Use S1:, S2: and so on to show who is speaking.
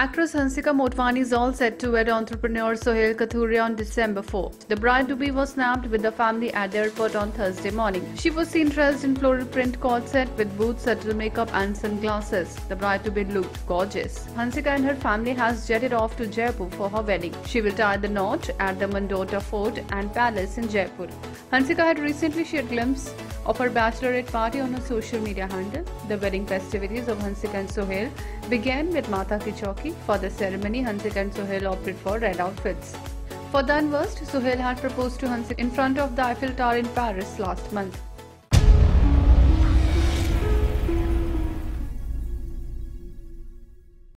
S1: Actress Hansika Motwani is all set to wed entrepreneur Sohael Khaturiya on December 4. The bride-to-be was snapped with the family at the airport on Thursday morning. She was seen dressed in floral print cord set with boots, subtle makeup and sunglasses. The bride-to-be looked gorgeous. Hansika and her family has jetted off to Jaipur for her wedding. She will tie the knot at the Mundota Fort and Palace in Jaipur. Hansika had recently shared glimpse of her bachelorette party on her social media handle. The wedding festivities of Hansika and Sohael began with Mata Ki Chauki. For the ceremony, Hansika and Sohael opted for red outfits. For the unversed, Sohael had proposed to Hansika in front of the Eiffel Tower in Paris last month.